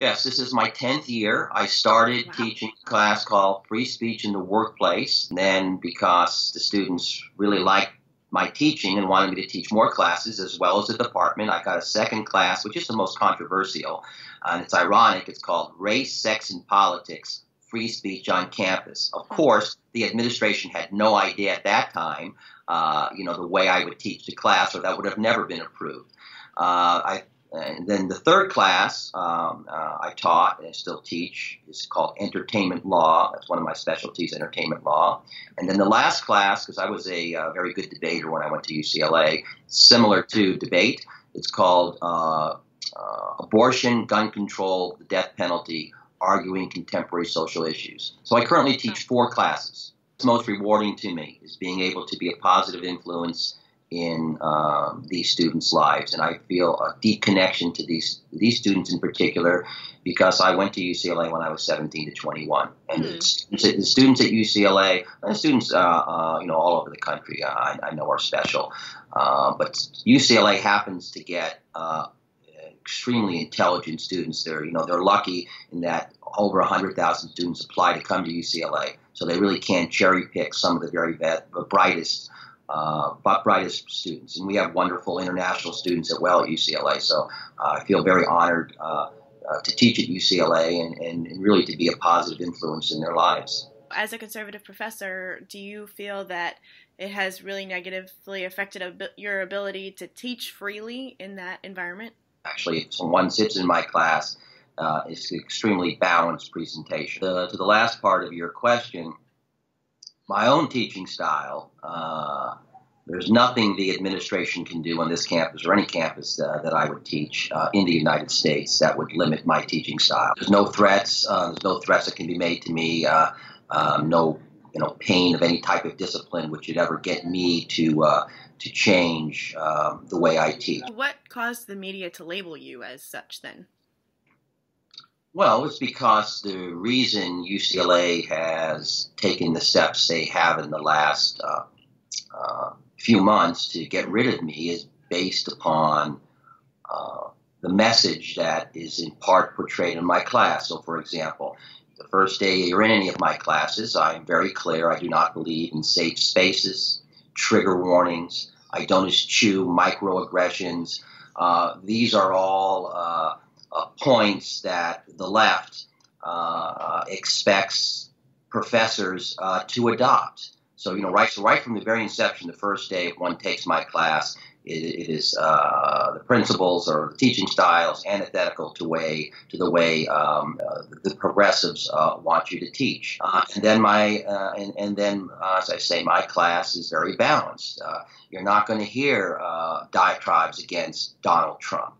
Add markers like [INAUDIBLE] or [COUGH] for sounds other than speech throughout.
Yes, this is my 10th year. I started wow. teaching a class called Free Speech in the Workplace. And then, because the students really liked my teaching and wanted me to teach more classes as well as the department, I got a second class, which is the most controversial. Uh, and it's ironic. It's called Race, Sex, and Politics Free Speech on Campus. Of course, the administration had no idea at that time, uh, you know, the way I would teach the class, or that would have never been approved. Uh, I and then the third class um, uh, I taught and I still teach is called entertainment law. That's one of my specialties, entertainment law. And then the last class, because I was a uh, very good debater when I went to UCLA, similar to debate, it's called uh, uh, abortion, gun control, the death penalty, arguing contemporary social issues. So I currently teach four classes. What's most rewarding to me is being able to be a positive influence in um, these students' lives, and I feel a deep connection to these these students in particular because I went to UCLA when I was 17 to 21, and mm-hmm. the, students, the, students, at UCLA, and students uh, uh, you know all over the country, uh, I, I, know are special, uh, but UCLA happens to get uh, extremely intelligent students. They're you know they're lucky in that over 100,000 students apply to come to UCLA, so they really can cherry pick some of the very best, the brightest uh, brightest students. And we have wonderful international students as well at UCLA. So uh, I feel very honored uh, uh to teach at UCLA and, and, and, really to be a positive influence in their lives. As a conservative professor, do you feel that it has really negatively affected your ability to teach freely in that environment? Actually, if someone sits in my class, uh, it's an extremely balanced presentation. The, to the last part of your question, my own teaching style, uh, there's nothing the administration can do on this campus or any campus uh, that I would teach uh, in the United States that would limit my teaching style. There's no threats. Uh, there's no threats that can be made to me. Uh, um, no, you know, pain of any type of discipline which would ever get me to uh, to change um, the way I teach. What caused the media to label you as such then? Well, it's because the reason UCLA has taken the steps they have in the last uh, uh, few months to get rid of me is based upon uh, the message that is in part portrayed in my class. So, for example, the first day you're in any of my classes, I'm very clear I do not believe in safe spaces, trigger warnings, I don't eschew microaggressions. Uh, these are all uh, points that the left uh, expects professors uh, to adopt. So you know, right, so right from the very inception, the first day one takes my class, it, it is uh, the principles or the teaching styles antithetical to way to the way um, uh, the progressives uh, want you to teach. And then my and, and then as I say, my class is very balanced. you're not going to hear diatribes against Donald Trump.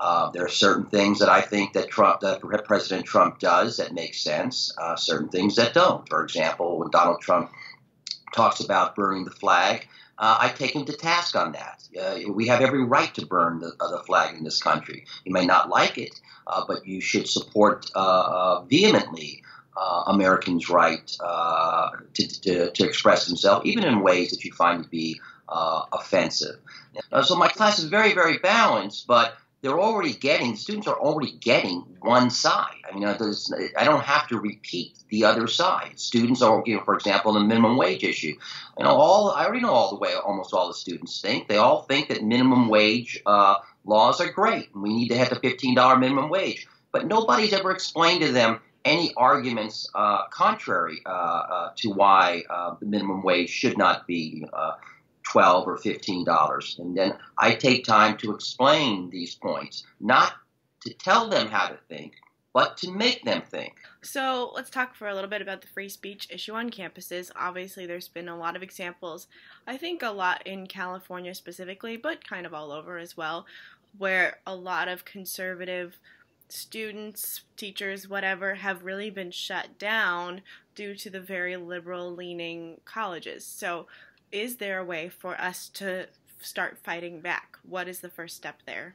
Uh, there are certain things that I think that Trump, that President Trump does that make sense. Uh, certain things that don't. For example, when Donald Trump talks about burning the flag, uh, I take him to task on that. Uh, we have every right to burn the, uh, the, flag in this country. You may not like it, uh, but you should support vehemently Americans' right to, to, to, express themselves, even in ways that you find to be offensive. so my class is very, very balanced, but they're already getting students are already getting one side. I mean, I don't have to repeat the other side. Students are, you know, for example, the minimum wage issue. You know, all I already know all the way almost all the students think. They all think that minimum wage uh, laws are great, and we need to have the fifteen dollar minimum wage. But nobody's ever explained to them any arguments uh, contrary uh, uh to why uh, the minimum wage should not be uh, 12 or 15 dollars. And then i take time to explain these points not to tell them how to think but to make them think. So let's talk for a little bit about the free speech issue on campuses. Obviously there's been a lot of examples i think a lot in california specifically but kind of all over as well where a lot of conservative students, teachers, whatever, have really been shut down due to the very liberal leaning colleges. So, is there a way for us to start fighting back? What is the first step there?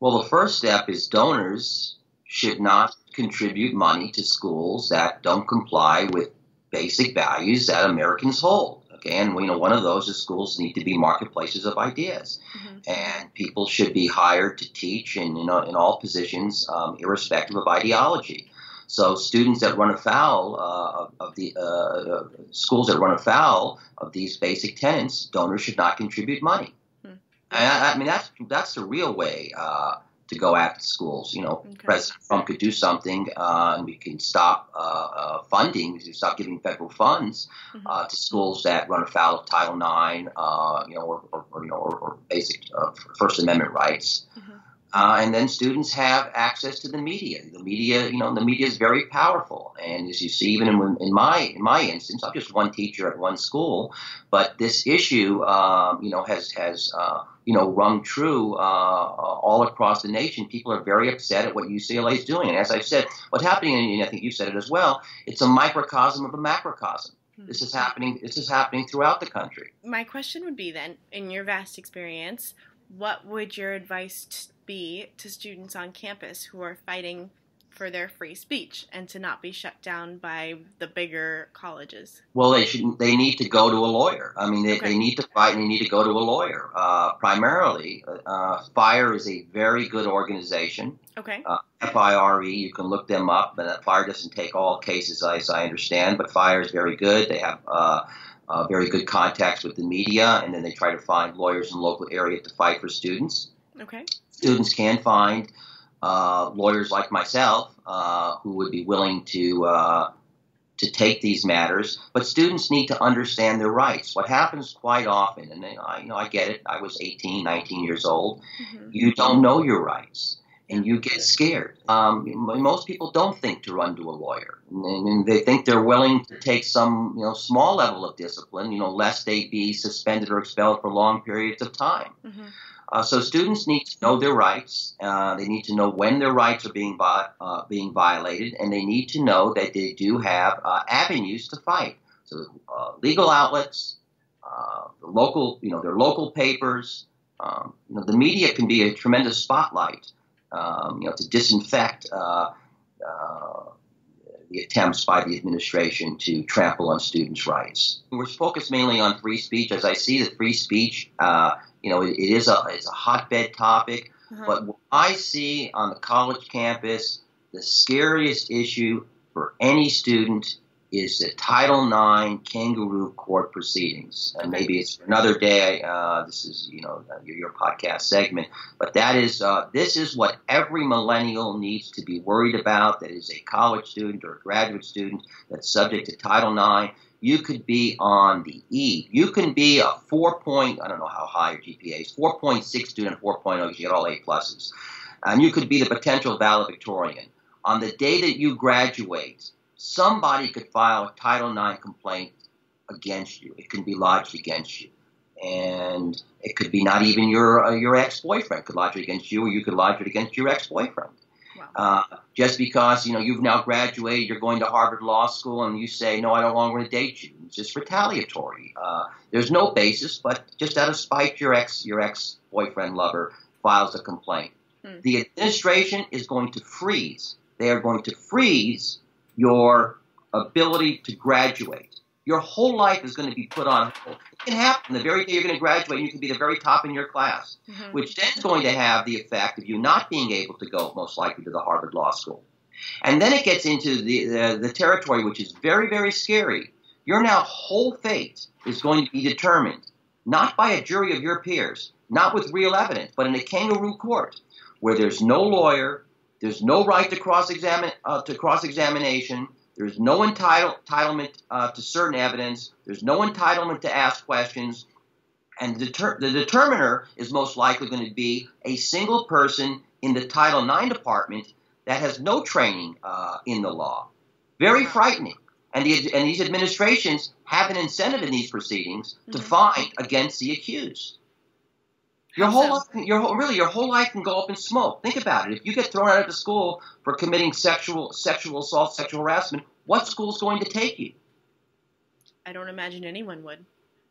Well, the first step is donors should not contribute money to schools that don't comply with basic values that Americans hold. Okay, and you know one of those is schools need to be marketplaces of ideas, hmm and people should be hired to teach in you know in all positions, um, irrespective of ideology. So students that run afoul uh, of, of the uh, schools that run afoul of these basic tenets, donors should not contribute money. Hmm. And I, I mean that's that's the real way uh, to go after schools. You know, Okay. President Trump could do something, uh, and we can stop uh, uh, funding, stop giving federal funds Mhm. uh, to schools that run afoul of Title IX, uh, you know, or, or, or, you know, or, or basic uh, First Amendment rights. Mhm. Uh, and then students have access to the media. The media, you know, the media is very powerful. And as you see, even in, in my in my instance, I'm just one teacher at one school, but this issue, um, you know, has has uh, you know rung true uh, all across the nation. People are very upset at what UCLA is doing. And as I've said, what's happening, and I think you said it as well, it's a microcosm of a macrocosm. Hmm. This is happening. This is happening throughout the country. My question would be then, in your vast experience, what would your advice be to students on campus who are fighting for their free speech and to not be shut down by the bigger colleges? Well, they should. They need to go to a lawyer. I mean, they, Okay. they need to fight, and they need to go to a lawyer. Uh, primarily, uh, Fire is a very good organization. Okay. FIRE. E, You can look them up, but Fire doesn't take all cases, as I understand. But Fire is very good. They have uh, uh, very good contacts with the media, and then they try to find lawyers in the local area to fight for students. Okay. Students can find uh, lawyers like myself uh, who would be willing to uh, to take these matters. But students need to understand their rights. What happens quite often, and I, you know, I get it. I was 18, 19 years old. hmm You don't know your rights. And you get scared. Um, most people don't think to run to a lawyer, and, and they think they're willing to take some, you know, small level of discipline, you know, lest they be suspended or expelled for long periods of time. hmm Uh, so students need to know their rights. Uh, they need to know when their rights are being uh, being violated, and they need to know that they do have uh, avenues to fight. So uh, legal outlets, uh, the local, you know, their local papers. Um, you know, the media can be a tremendous spotlight. Um, you know, to disinfect the attempts by the administration to trample on students' rights. We're focused mainly on free speech, as I see that free speech. You know, it, it is a it's a hotbed topic. Uh-huh. But what I see on the college campus, the scariest issue for any student is the Title IX kangaroo court proceedings. And maybe it's another day. Uh, this is, you know, uh, your, your podcast segment. But that is, uh, this is what every millennial needs to be worried about. That is a college student or a graduate student that's subject to Title IX. You could be on the eve. You can be a four point, I don't know how high your GPA is, 4.6 student, 4.0, you get all A pluses. And you could be the potential valedictorian. On the day that you graduate, somebody could file a Title IX complaint against you. It can be lodged against you. And it could be not even your uh, your ex-boyfriend could lodge it against you, or you could lodge it against your ex-boyfriend. Wow. Uh, just because you know you've now graduated, you're going to Harvard Law School, and you say, "No, I don't want to date you." It's just retaliatory. Uh, there's no basis, but just out of spite, your ex your ex boyfriend lover files a complaint. Hmm. The administration is going to freeze. They are going to freeze your ability to graduate. Your whole life is going to be put on hold. It can happen the very day you're going to graduate. You can be the very top in your class Mhm. which then is going to have the effect of you not being able to go most likely to the Harvard Law School. And then it gets into the, the, the territory which is very, very scary. Your now whole fate is going to be determined not by a jury of your peers, not with real evidence, but in a kangaroo court where there's no lawyer, there's no right to cross-examine uh, to cross-examination, there's no entitle, entitlement uh, to certain evidence, there's no entitlement to ask questions, and the, deter- the determiner is most likely going to be a single person in the Title IX department that has no training uh, in the law. Very frightening. And, the, and these administrations have an incentive in these proceedings to Mhm. fight against the accused. Your whole so? life, your whole, really, your whole life can go up in smoke. Think about it. If you get thrown out of the school for committing sexual sexual assault, sexual harassment, what school's going to take you? I don't imagine anyone would.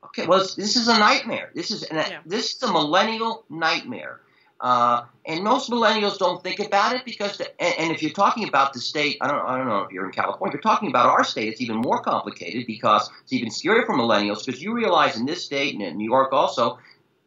Okay, well, this is a nightmare. This is an, Yeah. this is a millennial nightmare. Uh, and most millennials don't think about it because, the, and, and, if you're talking about the state, I don't, I don't know if you're in California. If you're talking about our state, it's even more complicated because it's even scarier for millennials because you realize in this state and in New York also,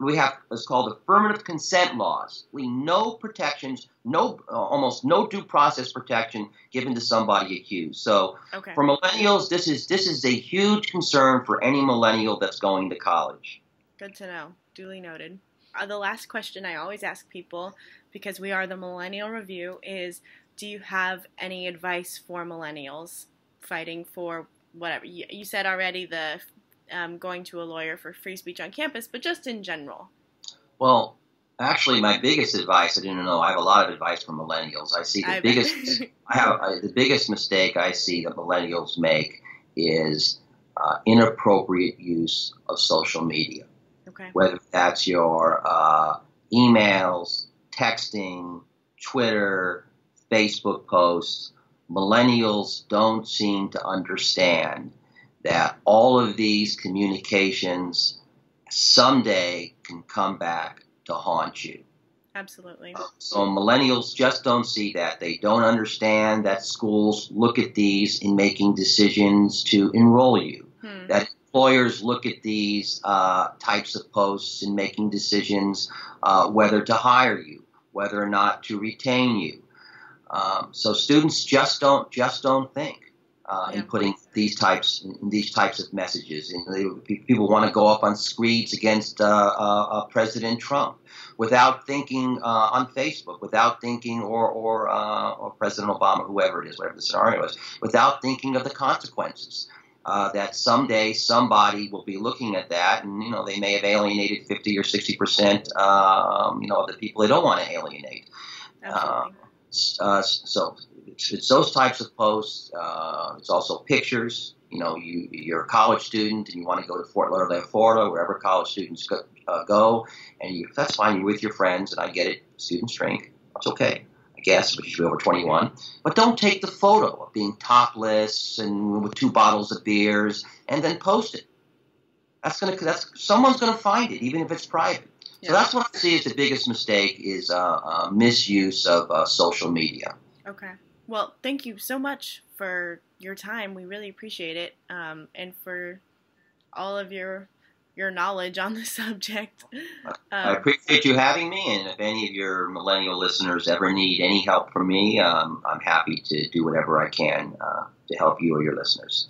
we have what's called affirmative consent laws. We no protections, no uh, almost no due process protection given to somebody accused. So okay. for millennials, this is this is a huge concern for any millennial that's going to college. Good to know. Duly noted. Uh, the last question I always ask people, because we are the Millennial Review, is do you have any advice for millennials fighting for whatever? You, you said already the um, going to a lawyer for free speech on campus, but just in general. Well, actually, my biggest advice, I didn't know, I have a lot of advice for millennials. I see the I biggest, [LAUGHS] I have I, the biggest mistake I see that millennials make is uh, inappropriate use of social media. Okay. Whether that's your uh, emails, texting, Twitter, Facebook posts, millennials don't seem to understand that all of these communications someday can come back to haunt you. Absolutely. So millennials just don't see that. They don't understand that schools look at these in making decisions to enroll you. Hmm. That employers look at these uh, types of posts in making decisions uh, whether to hire you, whether or not to retain you. Um, so students just don't just don't think uh, yeah. in putting these types in these types of messages. And they, people want to go up on screeds against uh, uh, uh President Trump without thinking uh, on Facebook, without thinking, or or, or President Obama, whoever it is, whatever the scenario is, without thinking of the consequences. that someday somebody will be looking at that, and you know they may have alienated 50 or 60 percent, um, you know, of the people they don't want to alienate. so it's, it's those types of posts. Uh, it's also pictures. You know, you you're a college student and you want to go to Fort Lauderdale, Florida, wherever college students go, uh, go and you, that's fine. You're with your friends, and I get it. Students drink. That's okay. I guess, but you should be over 21. But don't take the photo of being topless and with two bottles of beers and then post it. That's gonna that's someone's gonna find it, even if it's private. Yeah. So that's what I see as the biggest mistake is uh, uh, misuse of uh, social media. Okay. Well, thank you so much for your time. We really appreciate it, um, and for all of your your knowledge on the [LAUGHS] subject. Um, I appreciate you having me, and if any of your millennial listeners ever need any help from me, um, I'm happy to do whatever I can uh, to help you or your listeners.